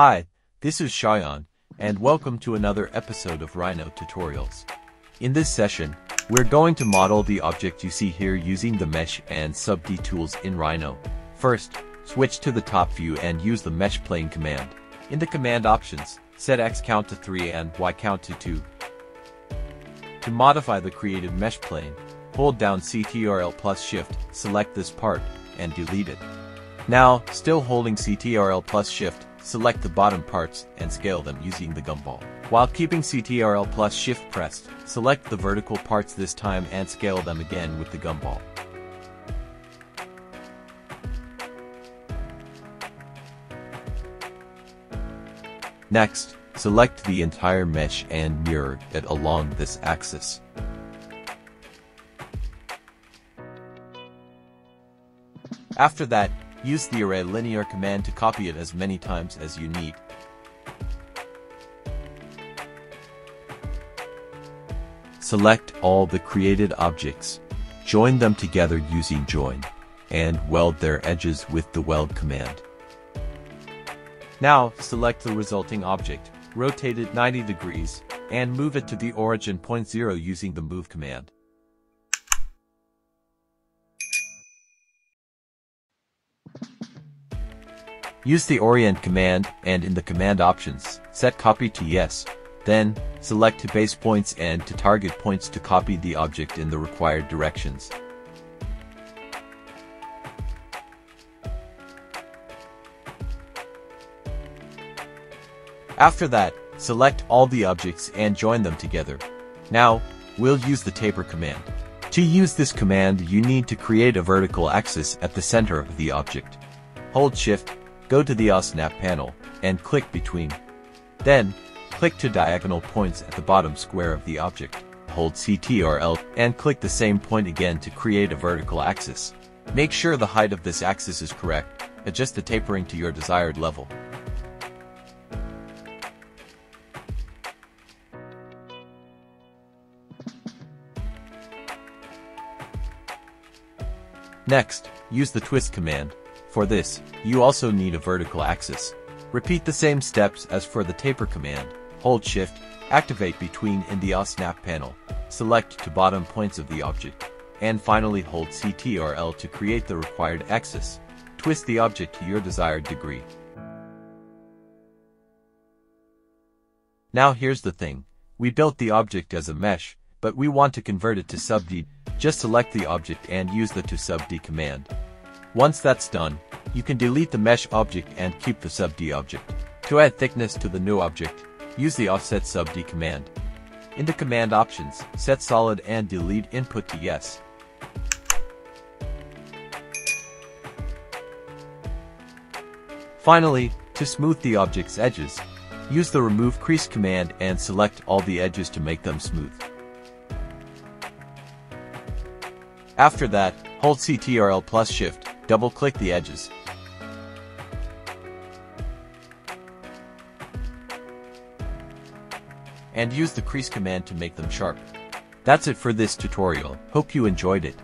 Hi, this is Shayan, and welcome to another episode of Rhino Tutorials. In this session, we're going to model the object you see here using the Mesh and Sub-D tools in Rhino. First, switch to the top view and use the Mesh Plane command. In the command options, set X count to 3 and Y count to 2. To modify the created mesh plane, hold down CTRL plus Shift, select this part, and delete it. Now, still holding CTRL plus Shift, select the bottom parts and scale them using the gumball. While keeping CTRL plus Shift pressed, select the vertical parts this time and scale them again with the gumball. Next, select the entire mesh and mirror it along this axis. After that, use the array linear command to copy it as many times as you need. Select all the created objects, join them together using join, and weld their edges with the weld command. Now, select the resulting object, rotate it 90 degrees, and move it to the origin point 0 using the move command. Use the orient command and in the command options, set copy to yes. Then, select to base points and two target points two copy the object in the required directions. After that, select all the objects and join them together. Now, we'll use the taper command. To use this command, you need to create a vertical axis at the center of the object. Hold Shift Go two the OSNAP panel and click between. Then, click to diagonal points at the bottom square of the object. Hold CTRL and click the same point again to create a vertical axis. Make sure the height of this axis is correct. Adjust the tapering to your desired level. Next, use the twist command for this, you also need a vertical axis. Repeat the same steps as for the taper command. Hold shift, activate between in the OSNAP panel, select to bottom points of the object, and finally hold CTRL two create the required axis. Twist the object to your desired degree. Now here's the thing. We built the object as a mesh, but we want to convert it to sub-D. Just select the object and use the to sub-D command. Once that's done, you can delete the mesh object and keep the sub-D object. To add thickness to the new object, use the offset sub-D command. In the command options, set solid and delete input to yes. Finally, to smooth the object's edges, use the remove crease command and select all the edges to make them smooth. After that, hold CTRL plus shift Double-click the edges. And use the crease command to make them sharp. That's it for this tutorial. Hope you enjoyed it.